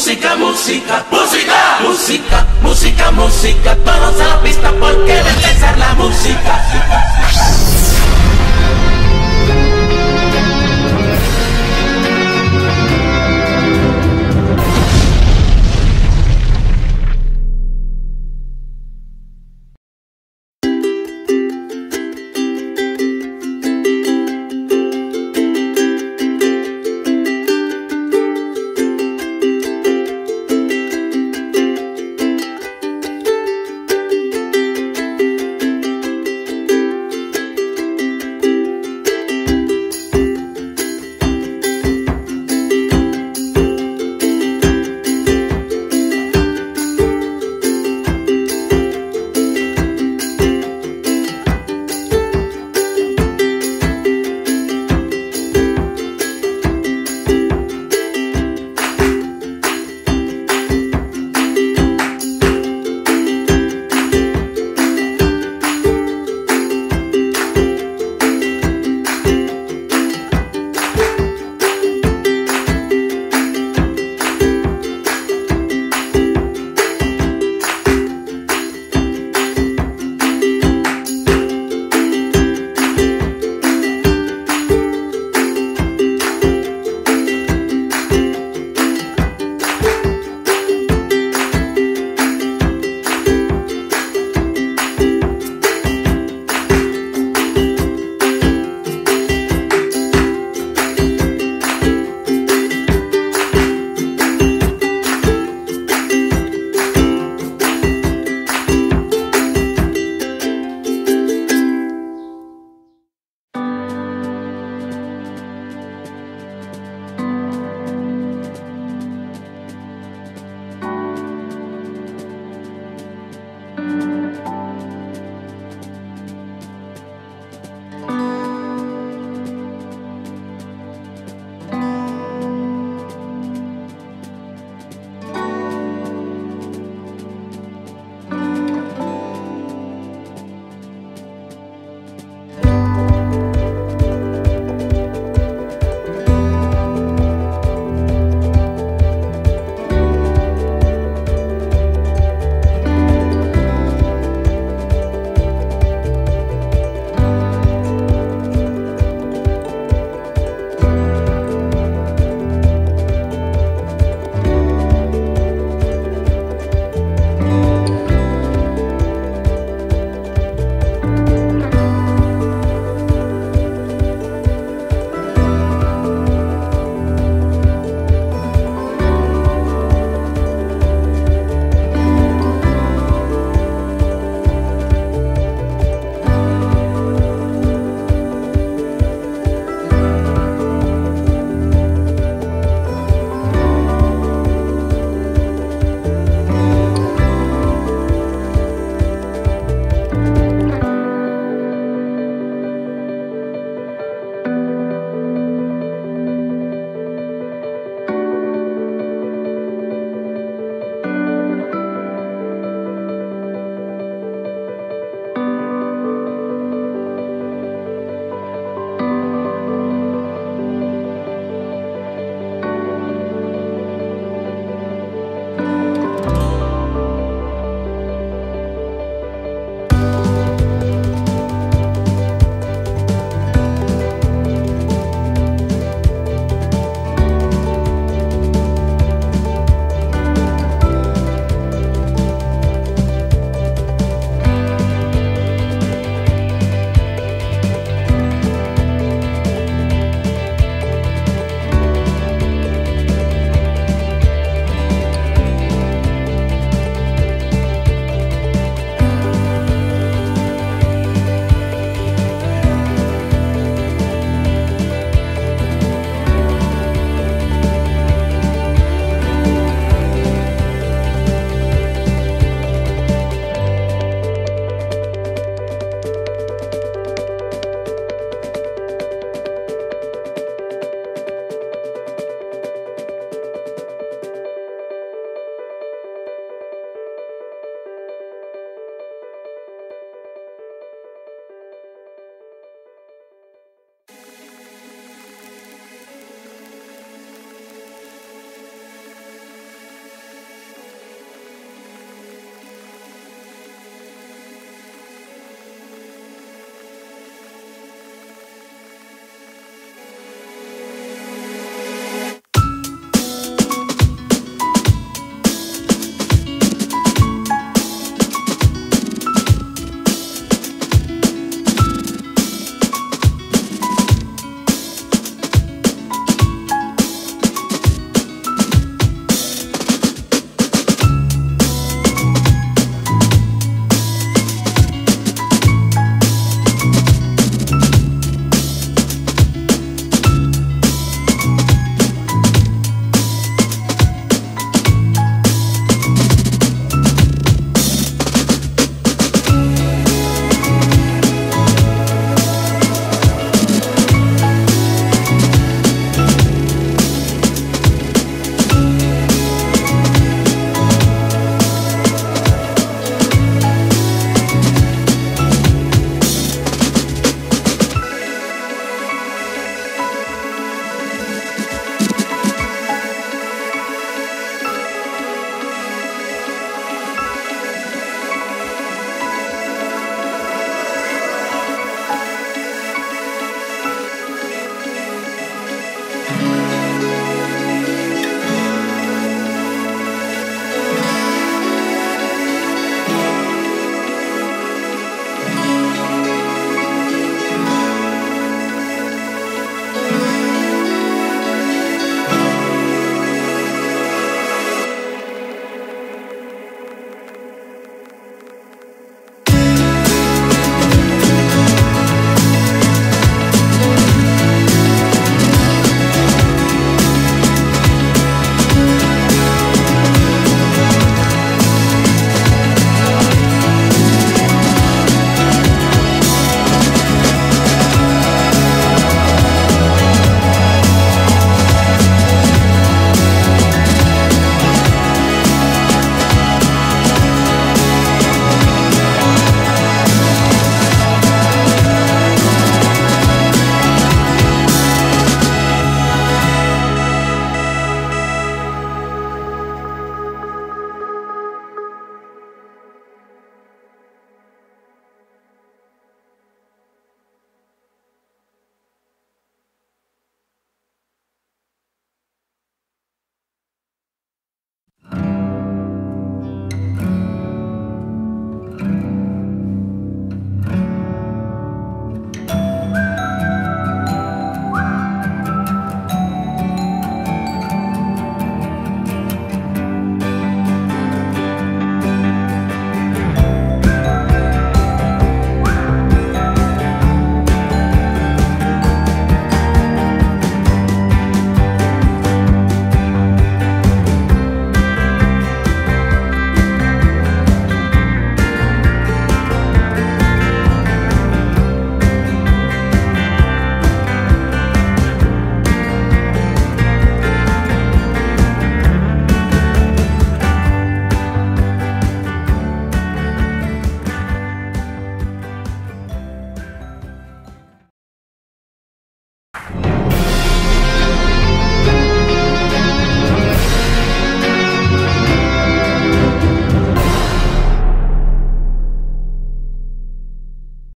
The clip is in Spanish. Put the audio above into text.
Música, música, música, música, música, música. Todos a la pista porque va a empezar la música.